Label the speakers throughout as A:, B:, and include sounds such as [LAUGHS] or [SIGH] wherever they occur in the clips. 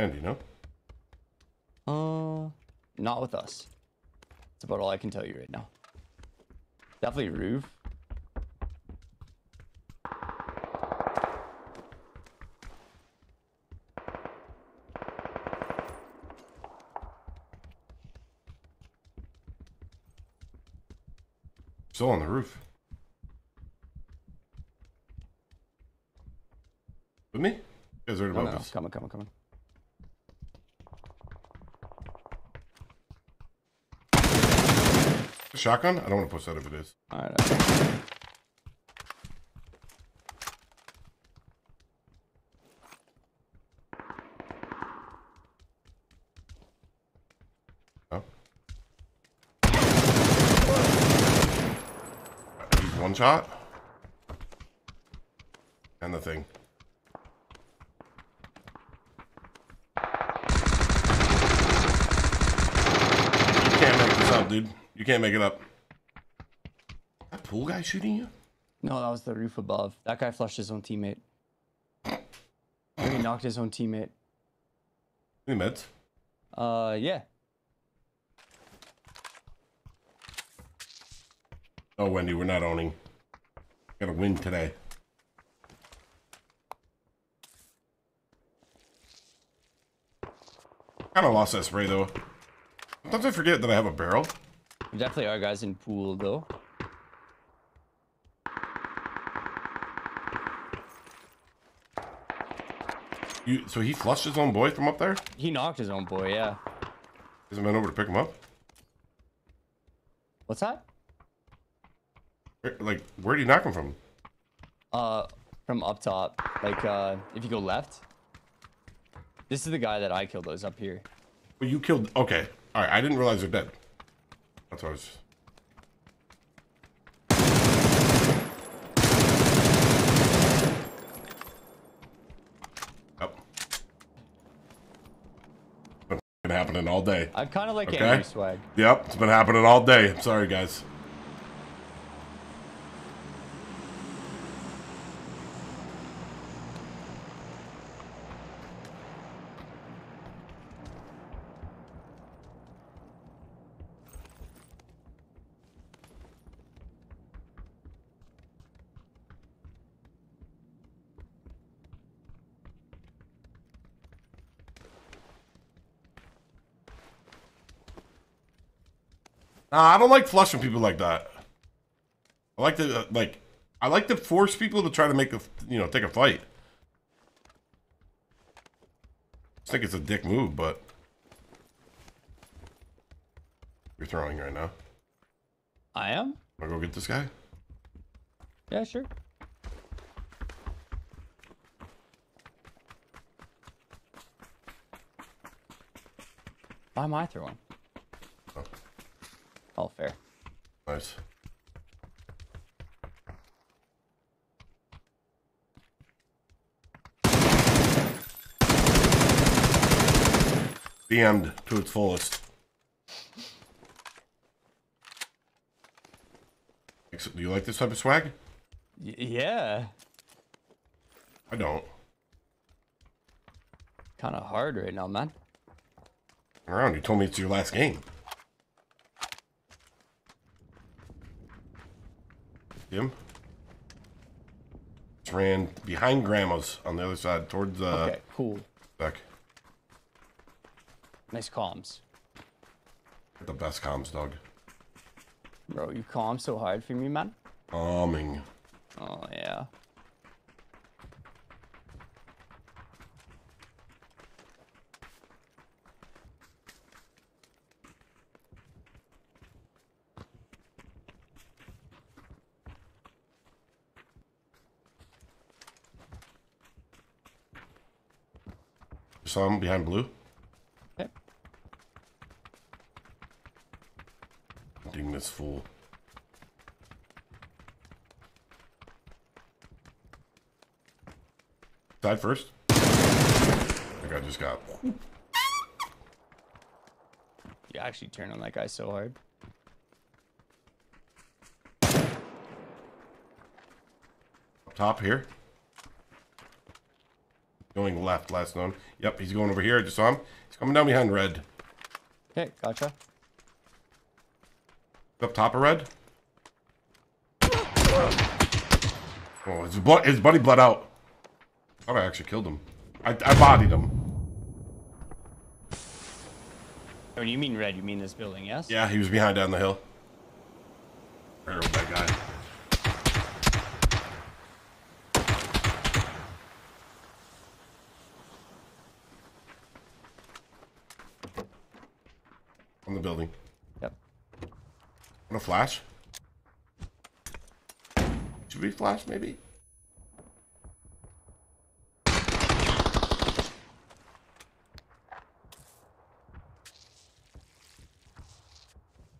A: Land, you know?
B: Uh, not with us. That's about all I can tell you right now. Definitely roof.
A: Still on the roof. With me? You guys are
B: Oh,
A: above
B: no,
A: us.
B: coming, coming, coming.
A: Shotgun? I don't want to push that if it is.
B: All right. okay.
A: Oh. One shot. And the thing. You can't make this up, dude. You can't make it up. That pool guy shooting you?
B: No, that was the roof above. That guy flushed his own teammate. Or he knocked his own teammate.
A: Any meds?
B: Uh, yeah.
A: Oh, Wendy, we're not owning. Gotta win today. Kind of lost that spray though. Sometimes I forget that I have a barrel.
B: There definitely are guys in pool though.
A: You, so he flushed his own boy from up there.
B: He knocked his own boy, yeah.
A: Hasn't been over to pick him up.
B: What's that?
A: Where- Like, where did he knock him from?
B: Uh, from up top. Like, uh, if you go left. This is the guy that I killed. Those up here.
A: Well, you killed. Okay, all right. I didn't realize they're dead. That's what I was. Yep. Been happening all day.
B: I kind of like
A: Okay.
B: swag.
A: Yep, it's been happening all day. I'm sorry, guys. Nah, I don't like flushing people like that. I like to uh, like, I like to force people to try to make a, you know, take a fight. I think it's a dick move, but you're throwing right now.
B: I am.
A: Wanna go get this guy?
B: Yeah, sure. Why am I throwing? All fair.
A: Nice. End to its fullest. Do you like this type of swag?
B: Y- yeah.
A: I don't.
B: Kind of hard right now, man.
A: Around, you told me it's your last game. Just ran behind grandma's on the other side towards uh
B: Okay, cool.
A: back.
B: Nice comms.
A: The best comms, dog.
B: Bro, you calm so hard for me, man.
A: Calming.
B: Oh, yeah.
A: Him behind blue?
B: Okay.
A: Ding this fool. Side first. I think I just got.
B: You actually turn on that guy so hard.
A: Up top here. Going left, last known. Yep, he's going over here. I just saw him. He's coming down behind red.
B: Okay, gotcha.
A: Up top of red. Oh, his, blood, his buddy bled out. thought I actually killed him. I, I bodied him.
B: When you mean red, you mean this building, yes?
A: Yeah, he was behind down the hill. Right over that guy. On the building.
B: Yep.
A: Want a flash? Should we flash, maybe?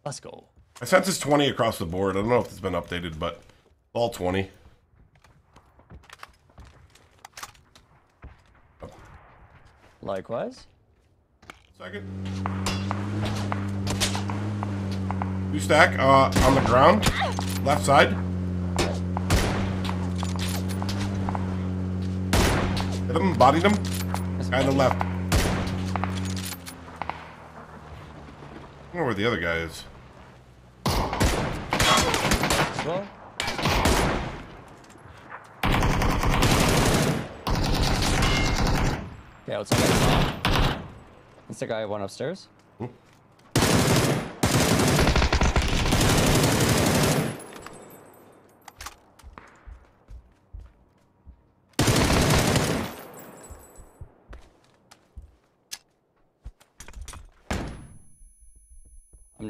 B: Let's go.
A: My sense it's 20 across the board. I don't know if it's been updated, but all 20.
B: Likewise.
A: Second. Two stack uh, on the ground, left side. Hit him, bodied him. Guy on the left. I don't know where the other guy is.
B: Well, okay, that top. That's the guy went upstairs.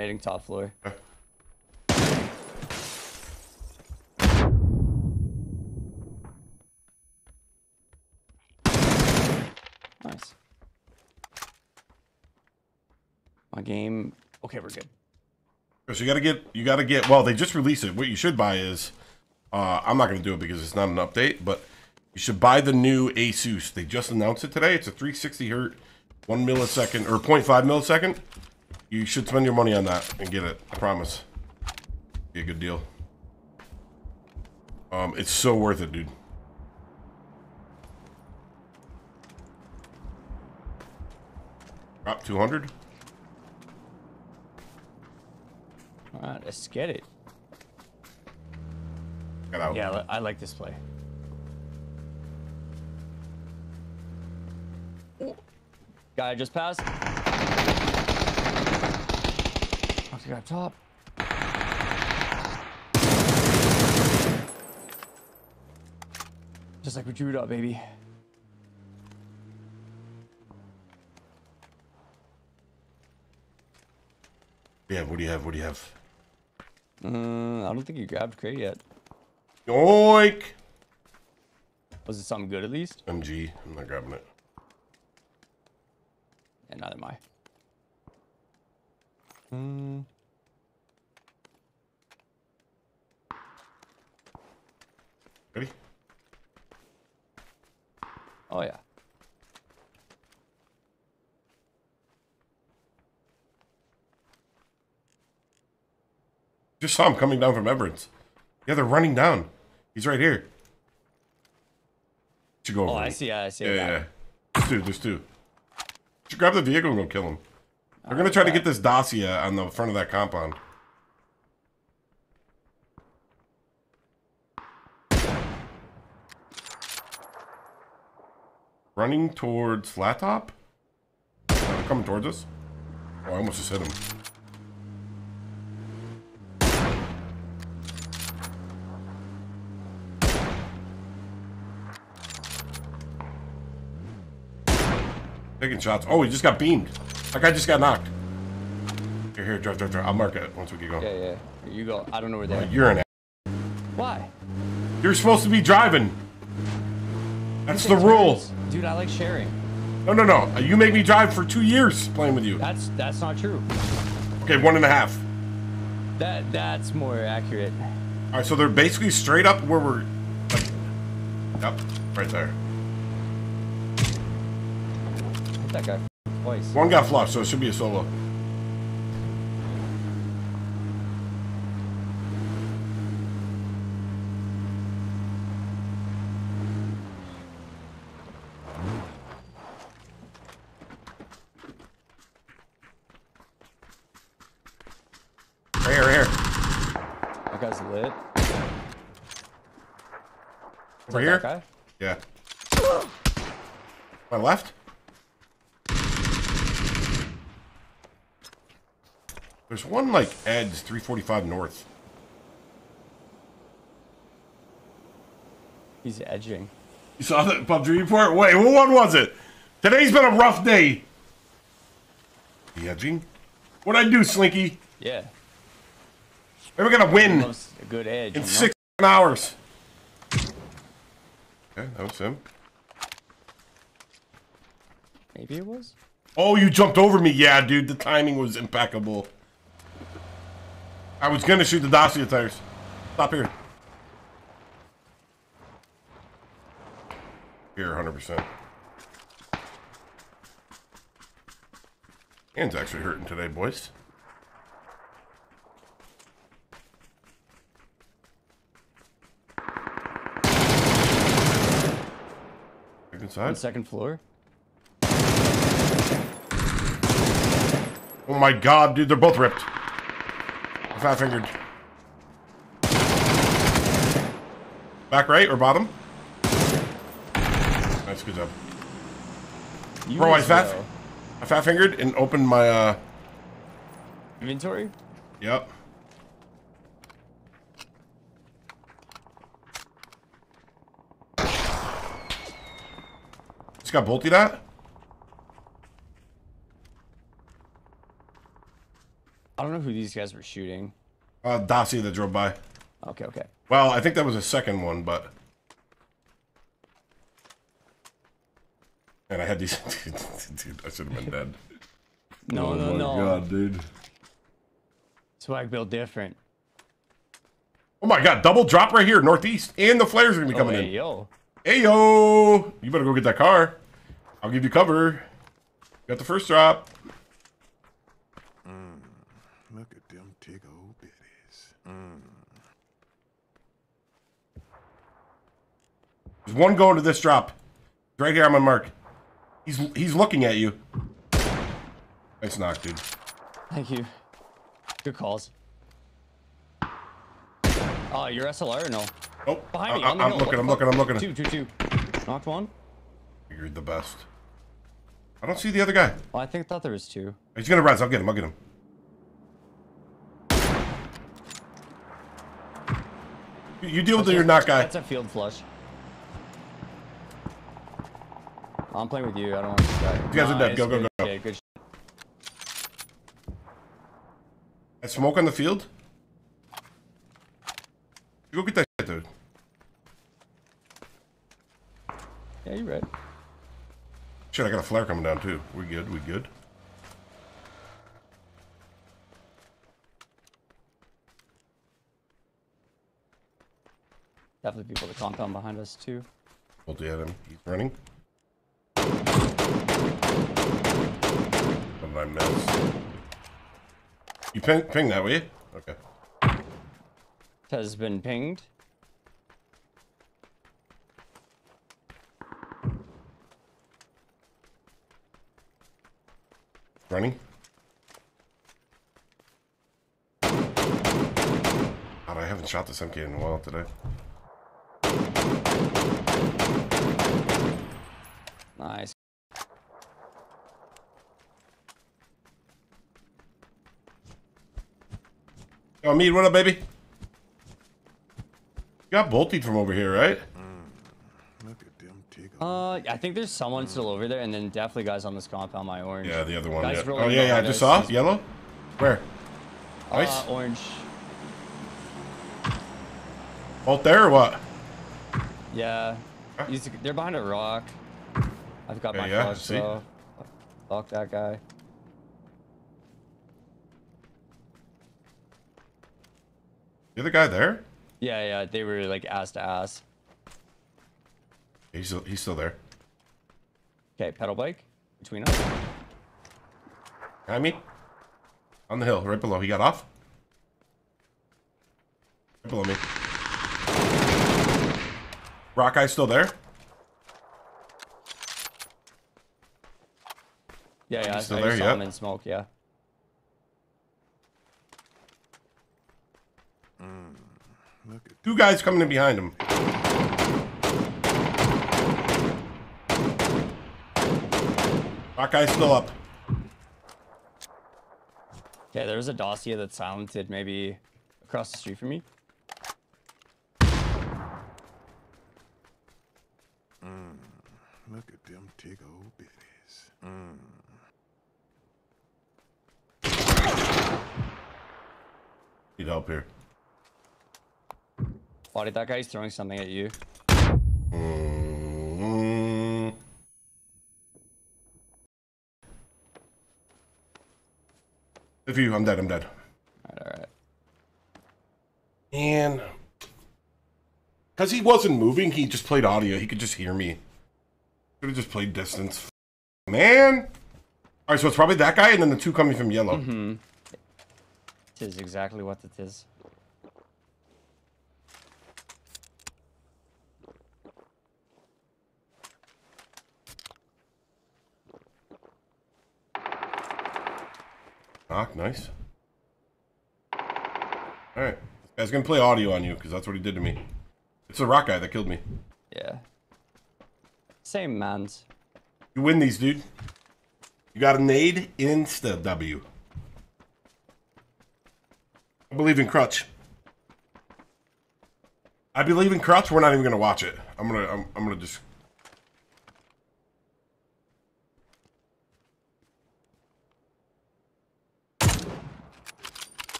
B: I'm top floor. Nice. My game. Okay, we're good.
A: So you gotta get, you gotta get. Well, they just released it. What you should buy is, uh, I'm not gonna do it because it's not an update, but you should buy the new Asus. They just announced it today. It's a 360 hertz, one millisecond or 0.5 millisecond. You should spend your money on that and get it. I promise. Be a good deal. Um, it's so worth it, dude. Drop 200.
B: All right, let's get it.
A: Get out.
B: Yeah, I like this play. Guy just passed. The guy top. Just like we drew it up, baby.
A: Yeah, what do you have? What do you have?
B: Mm, I don't think you grabbed crate yet.
A: Yoink!
B: Was it something good at least?
A: MG. I'm not grabbing it.
B: And neither am I. Hmm.
A: Ready?
B: Oh yeah.
A: Just saw him coming down from Everett. Yeah, they're running down. He's right here. Should go oh, over.
B: Oh, I see. I see.
A: Yeah, yeah. There's two. There's two. Should grab the vehicle and go kill him. They're gonna try to get this Dacia on the front of that compound. Running towards flat top. Uh, coming towards us. Oh, I almost just hit him. Taking shots. Oh, he just got beamed. That guy just got knocked. Here, here, drive, drive, drive. I'll mark it once we get going.
B: Yeah, yeah. Here you go. I don't know where they're.
A: You're an.
B: Why?
A: You're supposed to be driving. That's the rule.
B: Dude, I like sharing.
A: No, no, no. You make me drive for two years playing with you.
B: That's that's not true.
A: Okay, one and a half.
B: That that's more accurate.
A: All right, so they're basically straight up where we're. Like, yep, right there.
B: Hit that guy twice.
A: One got flushed, so it should be a solo.
B: Guy's lit. Is
A: Over
B: that
A: here?
B: that guy?
A: Yeah. My left? There's one like Ed's 345 north.
B: He's edging.
A: You saw that PUBG report? Wait, what one was it? Today's been a rough day. The edging? What'd I do, Slinky?
B: Yeah.
A: We're gonna win
B: Loves a good edge.
A: in
B: you know?
A: six hours. Okay, that was him.
B: Maybe it was.
A: Oh, you jumped over me. Yeah, dude, the timing was impeccable. I was gonna shoot the Dacia tires. Stop here. Here, 100%. Hand's actually hurting today, boys.
B: On second floor.
A: Oh my god, dude, they're both ripped. Fat fingered. Back right or bottom? Nice, good job.
B: You
A: Bro, I fat, I fat fingered and opened my, uh,
B: Inventory?
A: yep. Just got bolted at?
B: I don't know who these guys were shooting.
A: Uh, Dacia that drove by.
B: Okay, okay.
A: Well, I think that was a second one, but. And I had these. [LAUGHS] dude, I should have been dead. [LAUGHS]
B: No,
A: oh
B: no,
A: Oh
B: my
A: god, dude.
B: Swag built different.
A: Oh my god, double drop right here, northeast. And the flares are gonna be
B: Oh,
A: coming
B: hey,
A: in.
B: yo.
A: Hey yo! You better go get that car. I'll give you cover. Got the first drop.
C: Mm, look at them tig old bitties. Mm.
A: There's one going to this drop. It's right here on my mark. He's he's looking at you. Nice knock, dude.
B: Thank you. Good calls. Oh, your SLR or no?
A: Oh,
B: Behind me.
A: I, am looking, I'm looking, I'm looking.
B: Two, two, two. Knocked one?
A: You're the best. I don't see the other guy.
B: Oh, I think thought there was two.
A: He's gonna res. I'll get him. I'll get him. You- deal with your knock guy.
B: That's a field flush. I'm playing with you. I don't want this guy.
A: You guys are dead. Go, go,
B: good
A: go.
B: shit, good shit.
A: That smoke on the field? You go get that shit, dude.
B: Yeah, you're right.
A: Shit, I got a flare coming down too. We good? We good?
B: Definitely people at the compound behind us too.
A: Multi at him. He's running. What did I miss? You ping, ping that, you? Okay.
B: Has been pinged.
A: Running. God, I haven't shot this MK in a while today.
B: Nice.
A: Yo, me, what up, baby? You got bolted from over here, right?
C: Look at them tig old.
B: Uh, I think there's someone still over there, and then definitely guys on this compound. My orange.
A: Yeah, the other one.
B: Guys
A: Yeah. Oh, yeah, yeah. I just
B: us.
A: saw. Yellow? Where? Nice.
B: Uh, orange.
A: Bolt there or what?
B: Yeah. He's, they're behind a rock. I've got
A: Yeah,
B: my
A: yeah,
B: so fuck that guy.
A: The other guy there?
B: Yeah, yeah, they were like ass to ass.
A: He's still, he's still there.
B: Okay, pedal bike between us.
A: I mean, on the hill, right below. He got off. Right below me. Rock eye still there?
B: Yeah, yeah, I,
A: still
B: I
A: there?
B: saw
A: Yep.
B: him in smoke. Yeah.
C: Hmm, look at
A: Two guys coming in behind him. That guy's still up.
B: Okay, there's a Dacia that's talented maybe across the street from me.
C: Mm, look at them tig old bitties. Mm.
A: Need help here.
B: Body, that guy's throwing something at you.
A: Mm. If you, I'm dead. I'm dead.
B: Alright, alright.
A: And because he wasn't moving, he just played audio. He could just hear me. Could have just played distance. Man. All right, so it's probably that guy, and then the two coming from yellow. Mm-hmm.
B: It is exactly what it is.
A: Knock, nice. All right, this guy's gonna play audio on you because that's what he did to me. It's the rock guy that killed me.
B: Yeah. Same mans.
A: You win these, dude. You got a nade insta W. I believe in Crutch. I believe in Crutch. We're not even gonna watch it. I'm gonna. I'm, I'm gonna just.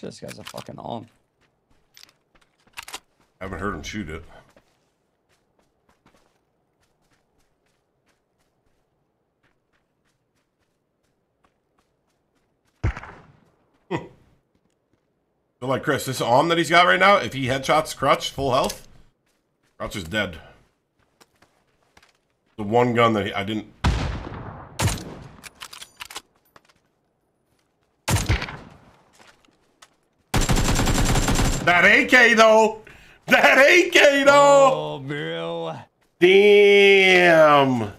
B: This guy's a fucking on.
A: I haven't heard him shoot it. Hmm. So like Chris, this arm that he's got right now, if he headshots Crutch full health, Crutch is dead. The one gun that he, I didn't. That AK though, that AK though.
B: Oh, bro.
A: Damn.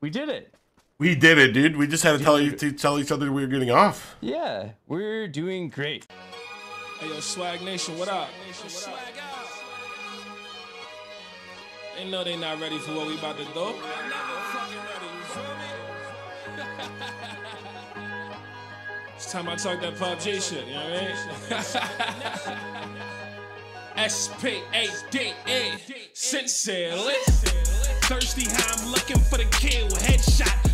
B: We did it.
A: We did it, dude. We just had to tell you to tell each other we were getting off.
B: Yeah, we're doing great.
D: Hey yo, Swag Nation, what up? They know they not ready for what we about to do. Time I talk that PUBG shit, you know what I mean? [LAUGHS] S-P-A-D-E, sincerely. Thirsty how I'm looking for the kill, headshot.